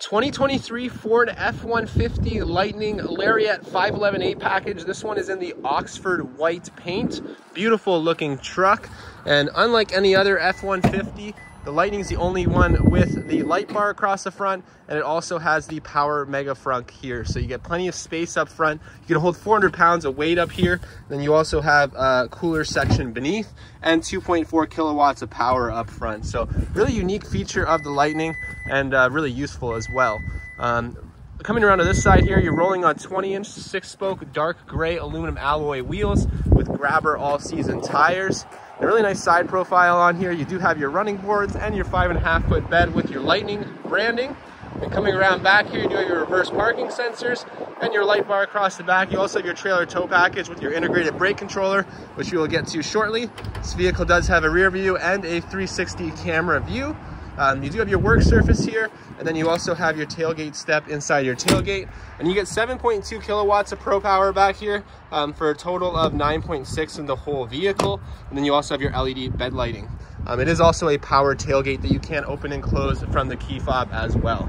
2023 Ford F-150 Lightning Lariat 511A package. This one is in the Oxford white paint. Beautiful looking truck. And unlike any other F-150, the Lightning is the only one with the light bar across the front, and it also has the power mega frunk here. So you get plenty of space up front. You can hold 400 pounds of weight up here. Then you also have a cooler section beneath and 2.4 kilowatts of power up front. So really unique feature of the Lightning and uh, really useful as well. Um, coming around to this side here, you're rolling on 20 inch six spoke dark gray aluminum alloy wheels with grabber all season tires. A really nice side profile on here. You do have your running boards and your five and a half foot bed with your lightning branding. And coming around back here, you do have your reverse parking sensors and your light bar across the back. You also have your trailer tow package with your integrated brake controller, which we will get to shortly. This vehicle does have a rear view and a 360 camera view. Um, you do have your work surface here, and then you also have your tailgate step inside your tailgate. And you get 7.2 kilowatts of Pro Power back here um, for a total of 9.6 in the whole vehicle. And then you also have your LED bed lighting. Um, it is also a power tailgate that you can open and close from the key fob as well.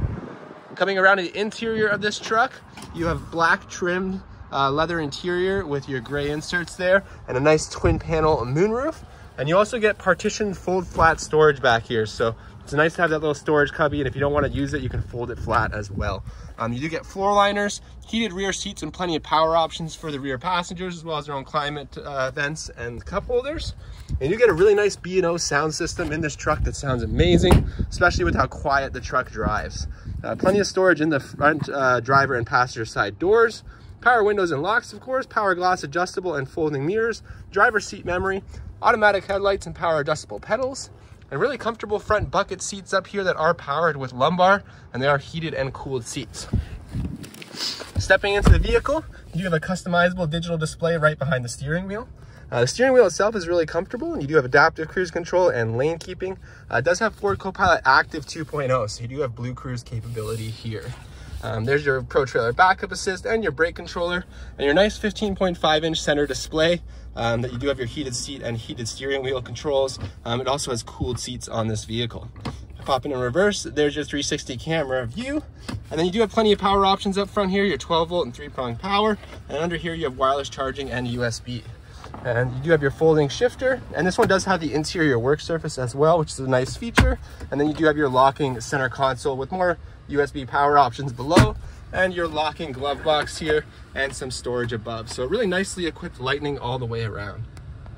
Coming around to the interior of this truck, you have black trimmed uh, leather interior with your gray inserts there and a nice twin panel moonroof. And you also get partitioned fold flat storage back here. So it's nice to have that little storage cubby, and if you don't want to use it, you can fold it flat as well. Um, you do get floor liners, heated rear seats, and plenty of power options for the rear passengers, as well as their own climate uh, vents and cup holders. And you get a really nice B&O sound system in this truck that sounds amazing, especially with how quiet the truck drives. Uh, plenty of storage in the front uh, driver and passenger side doors. Power windows and locks, of course, power glass adjustable and folding mirrors, driver seat memory, automatic headlights and power adjustable pedals, and really comfortable front bucket seats up here that are powered with lumbar and they are heated and cooled seats. Stepping into the vehicle, you have a customizable digital display right behind the steering wheel. Uh, the steering wheel itself is really comfortable and you do have adaptive cruise control and lane keeping. Uh, it does have Ford Copilot Active 2.0, so you do have BlueCruise capability here. Um, there's your Pro Trailer Backup Assist and your brake controller and your nice 15.5 inch center display um, that you do have your heated seat and heated steering wheel controls. Um, it also has cooled seats on this vehicle. Pop in reverse, there's your 360 camera view. And then you do have plenty of power options up front here, your 12 volt and three prong power. And under here you have wireless charging and USB. And you do have your folding shifter. And this one does have the interior work surface as well, which is a nice feature. And then you do have your locking center console with more USB power options below and your locking glove box here and some storage above. So really nicely equipped Lightning all the way around.